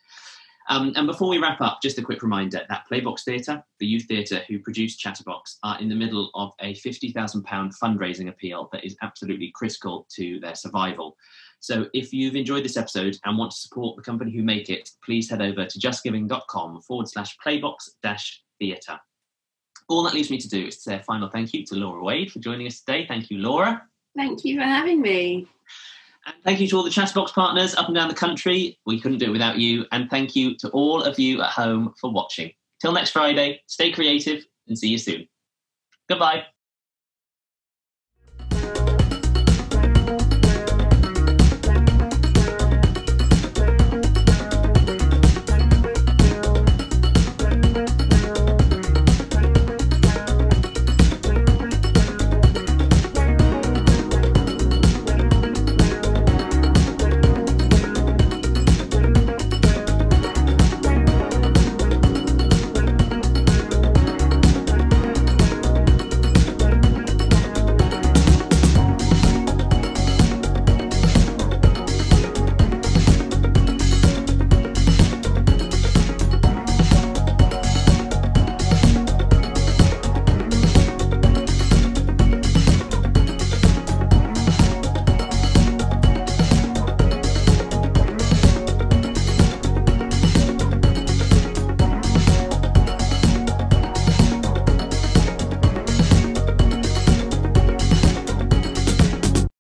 Um, and before we wrap up, just a quick reminder that Playbox Theatre, the youth theatre who produced Chatterbox, are in the middle of a £50,000 fundraising appeal that is absolutely critical to their survival. So if you've enjoyed this episode and want to support the company who make it, please head over to justgiving.com forward slash playbox dash theatre. All that leaves me to do is to say a final thank you to Laura Wade for joining us today. Thank you, Laura. Thank you for having me. And thank you to all the Chatterbox partners up and down the country. We couldn't do it without you. And thank you to all of you at home for watching. Till next Friday, stay creative and see you soon. Goodbye.